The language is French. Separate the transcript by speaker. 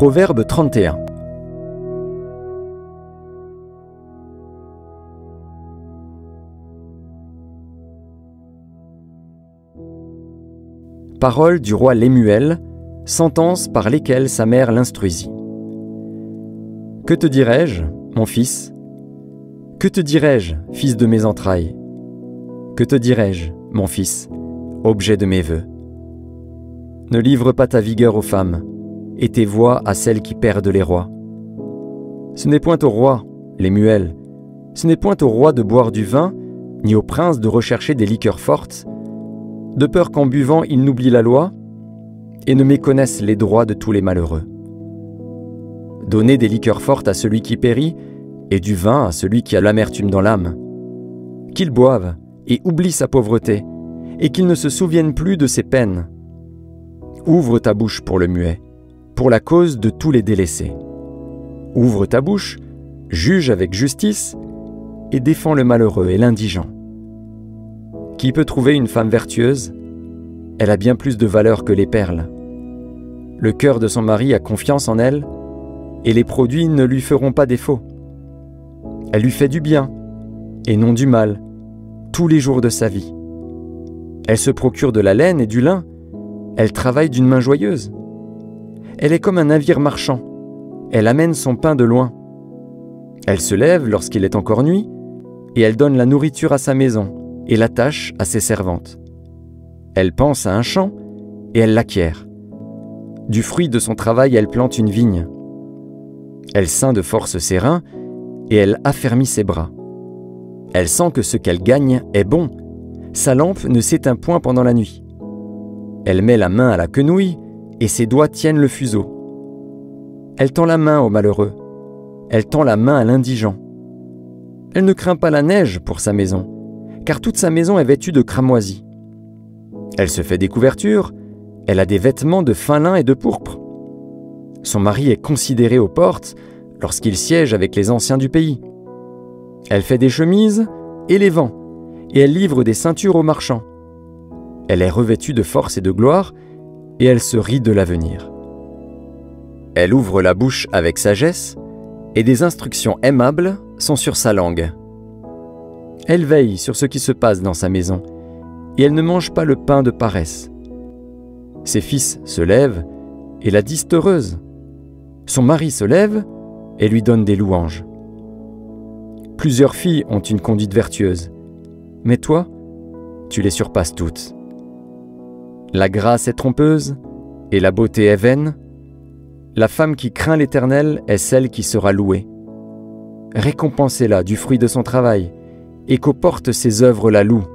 Speaker 1: Proverbe 31 Parole du roi Lémuel, sentence par lesquelles sa mère l'instruisit. Que te dirais-je, mon fils? Que te dirais-je, fils de mes entrailles? Que te dirais-je, mon fils, objet de mes voeux? Ne livre pas ta vigueur aux femmes, et tes voix à celles qui perdent les rois. Ce n'est point au roi, Lémuel, ce n'est point au roi de boire du vin, ni au prince de rechercher des liqueurs fortes, de peur qu'en buvant ils n'oublient la loi et ne méconnaissent les droits de tous les malheureux. Donnez des liqueurs fortes à celui qui périt, et du vin à celui qui a l'amertume dans l'âme. Qu'il boive et oublie sa pauvreté, et qu'il ne se souvienne plus de ses peines. Ouvre ta bouche pour le muet, pour la cause de tous les délaissés. Ouvre ta bouche, juge avec justice, et défends le malheureux et l'indigent. Qui peut trouver une femme vertueuse? Elle a bien plus de valeur que les perles. Le cœur de son mari a confiance en elle, et les produits ne lui feront pas défaut. Elle lui fait du bien, et non du mal, tous les jours de sa vie. Elle se procure de la laine et du lin, elle travaille d'une main joyeuse. Elle est comme un navire marchand, elle amène son pain de loin. Elle se lève lorsqu'il est encore nuit, et elle donne la nourriture à sa maison et l'attache à ses servantes. Elle pense à un champ et elle l'acquiert. Du fruit de son travail, elle plante une vigne. Elle ceint de force ses reins et elle affermit ses bras. Elle sent que ce qu'elle gagne est bon. Sa lampe ne s'éteint point pendant la nuit. Elle met la main à la quenouille et ses doigts tiennent le fuseau. Elle tend la main au malheureux. Elle tend la main à l'indigent. Elle ne craint pas la neige pour sa maison car toute sa maison est vêtue de cramoisie. Elle se fait des couvertures, elle a des vêtements de fin lin et de pourpre. Son mari est considéré aux portes lorsqu'il siège avec les anciens du pays. Elle fait des chemises et les vend, et elle livre des ceintures aux marchands. Elle est revêtue de force et de gloire, et elle se rit de l'avenir. Elle ouvre la bouche avec sagesse, et des instructions aimables sont sur sa langue. Elle veille sur ce qui se passe dans sa maison, et elle ne mange pas le pain de paresse. Ses fils se lèvent et la disent heureuse. Son mari se lève et lui donne des louanges. Plusieurs filles ont une conduite vertueuse, mais toi, tu les surpasses toutes. La grâce est trompeuse et la beauté est vaine. La femme qui craint l'Éternel est celle qui sera louée. Récompensez-la du fruit de son travail et qu'aux portes ses œuvres la louent.